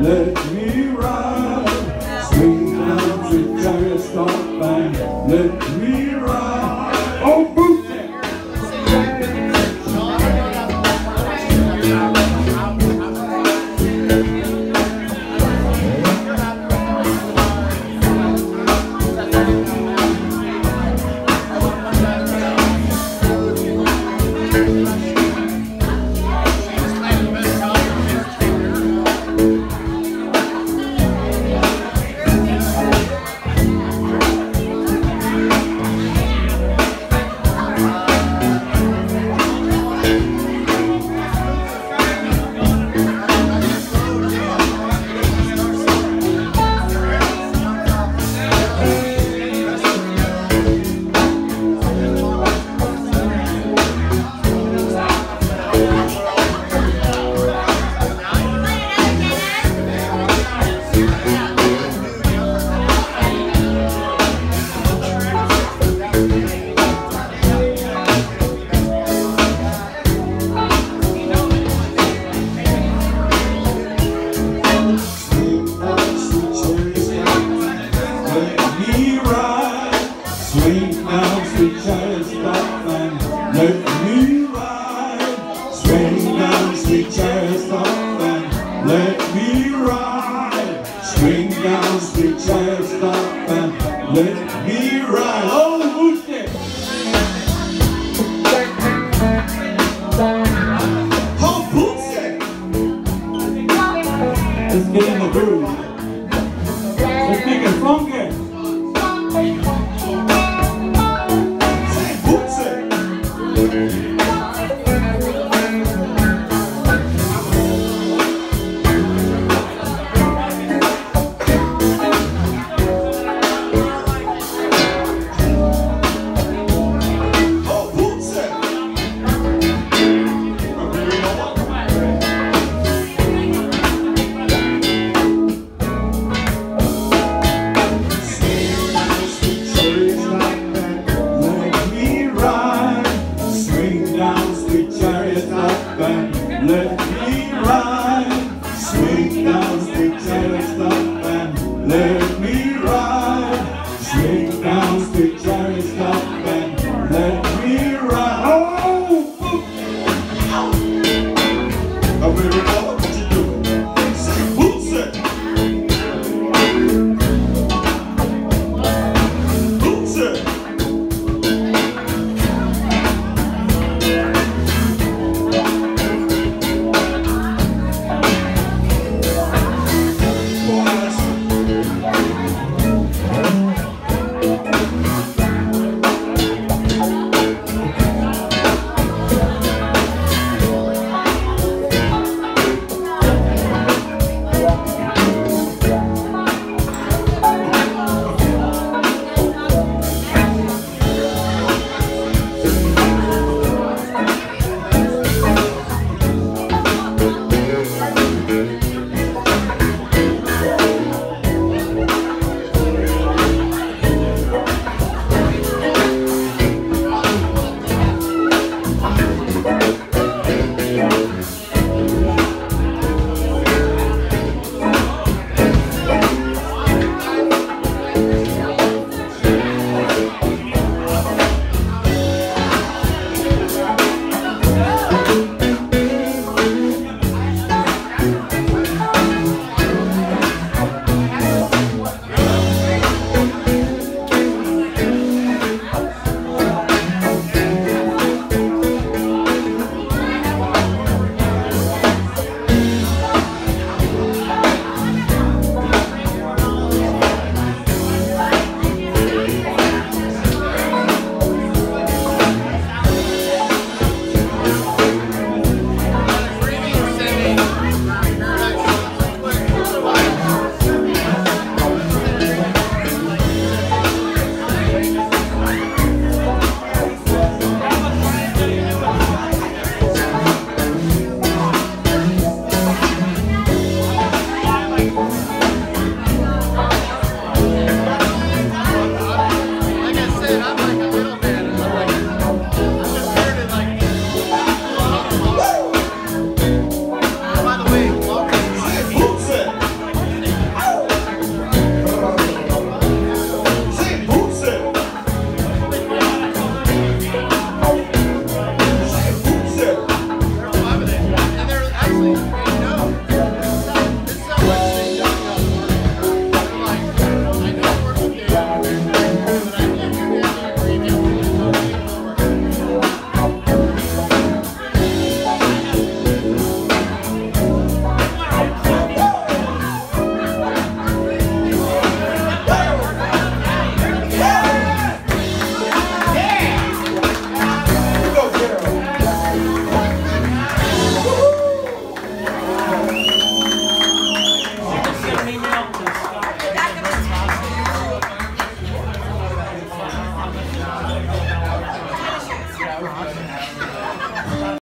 let you me chest up and let me ride. Swing down, sweet chest up and let me Let me ride, swing down the chestnut and let